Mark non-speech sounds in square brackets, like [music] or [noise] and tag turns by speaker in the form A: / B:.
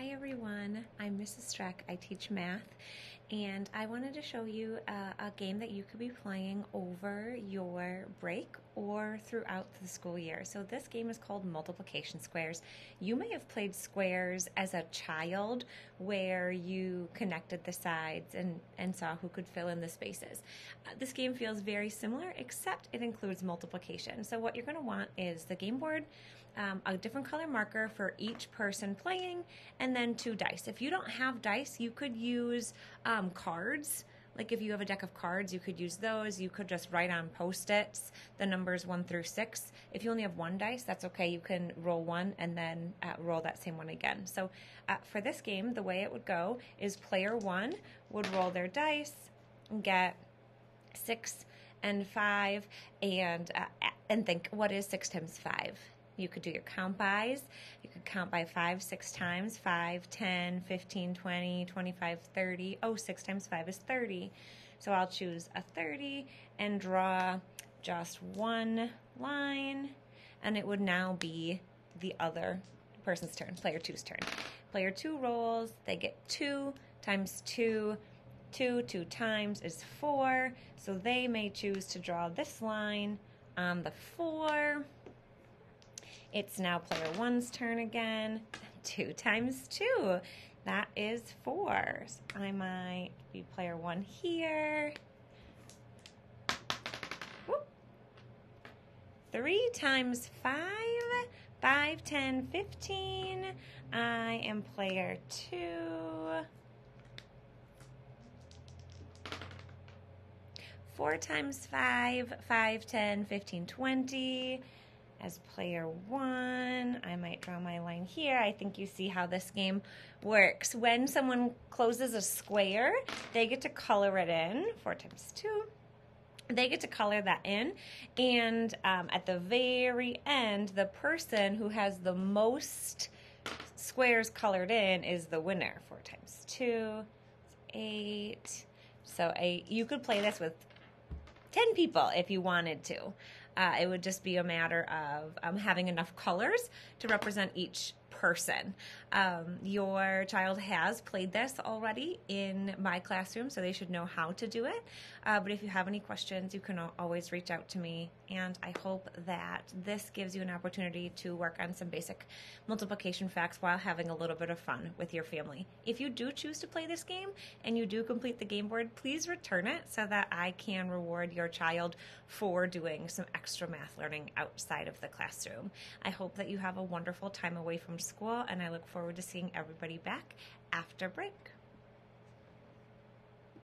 A: Hi everyone, I'm Mrs. Streck. I teach math and I wanted to show you a, a, game that you could be playing over your break or throughout the school year. So this game is called Multiplication Squares. You may have played squares as a child where you connected the sides and, and saw who could fill in the spaces. Uh, this game feels very similar except it includes multiplication. So what you're going to want is the game board, um, a different color marker for each person playing, and then two dice. If you don't have dice, you could use um, cards. Like if you have a deck of cards, you could use those. You could just write on post-its the numbers one through six. If you only have one dice, that's okay. You can roll one and then uh, roll that same one again. So uh, for this game, the way it would go is player one would roll their dice and get six and five and uh, and think what is six times five you could do your count bys. You could count by five, six times 5, 10, 15, 20, 25, 30. Oh, six times five is 30. So I'll choose a 30 and draw just one line, and it would now be the other person's turn, player two's turn. Player two rolls, they get two times two. Two, two times is four, so they may choose to draw this line on the four. It's now player one's turn again. [laughs] Two times two. That is four. So I might be player one here. Three times five. Five, ten, fifteen. I am player two. Four times five. Five, ten, fifteen, twenty as player one. I might draw my line here. I think you see how this game works. When someone closes a square, they get to color it in, four times two. They get to color that in, and um, at the very end, the person who has the most squares colored in is the winner. Four times two, eight. So you could play this with 10 people if you wanted to. Uh, it would just be a matter of um, having enough colors to represent each person. Um, your child has played this already in my classroom, so they should know how to do it. Uh, but if you have any questions, you can always reach out to me. And I hope that this gives you an opportunity to work on some basic multiplication facts while having a little bit of fun with your family. If you do choose to play this game and you do complete the game board, please return it so that I can reward your child for doing some extra math learning outside of the classroom. I hope that you have a wonderful time away from school, and I look forward to seeing everybody back after break.